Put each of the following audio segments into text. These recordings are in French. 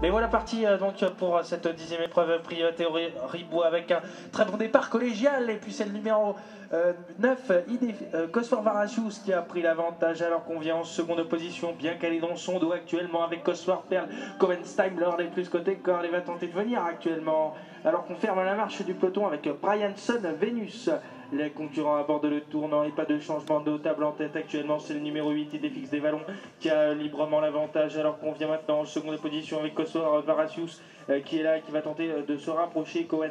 Mais voilà parti euh, donc pour cette dixième épreuve priorité Ribou avec un très bon départ collégial. Et puis c'est le numéro 9 ID, Cosfor Varasius qui a pris l'avantage. Alors qu'on vient en seconde position bien calé dans son dos actuellement avec Cosfor Perl Covensteimler les plus côté corps va tenter de venir actuellement. Alors qu'on ferme la marche du peloton avec Brianson Venus les concurrents abordent le tournant et pas de changement notable en tête actuellement. C'est le numéro 8, Idéfix des Vallons, qui a librement l'avantage alors qu'on vient maintenant en seconde position avec Kosovar Varasius euh, qui est là et qui va tenter euh, de se rapprocher. Cohen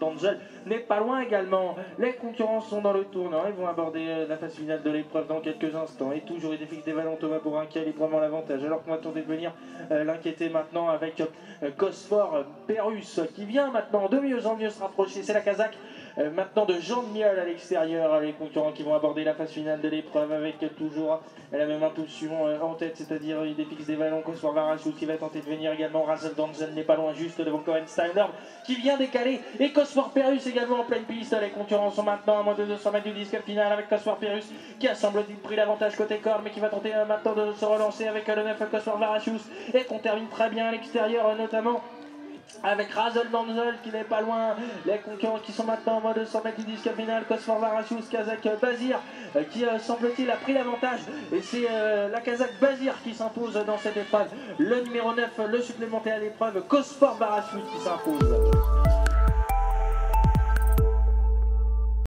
Tangel n'est pas loin également. Les concurrents sont dans le tournant. Ils vont aborder euh, la phase finale de l'épreuve dans quelques instants. Et toujours Idéfix des Vallons, Thomas Bourrin qui a librement l'avantage alors qu'on va tenter de venir l'inquiéter maintenant avec Cosfor Perus qui vient maintenant de mieux en mieux se rapprocher. C'est la Kazakh maintenant de Jean Miel à l'extérieur, les concurrents qui vont aborder la phase finale de l'épreuve avec toujours la même impulsion euh, en tête, c'est-à-dire il défixe des Cosfor Varachou qui va tenter de venir également, Razel Danzel n'est pas loin juste devant Cohen Steiner qui vient décaler, et Cosfor Perus également en pleine piste, les concurrents sont maintenant à moins de 200 mètres du disque final avec Cosfor Perus qui a semble-t-il pris l'avantage côté corps mais qui va tenter euh, maintenant de se relancer avec le 9 Cosfor Varachous. Et qu'on termine très bien à l'extérieur notamment avec Razel Danzel qui n'est pas loin. Les concurrents qui sont maintenant en mode 100 mètres du disque final. Cosfor Varasius, Kazakh Bazir euh, qui euh, semble-t-il a pris l'avantage. Et c'est euh, la Kazakh Bazir qui s'impose dans cette épreuve. Le numéro 9, le supplémentaire à l'épreuve, Cosfor Varasius qui s'impose.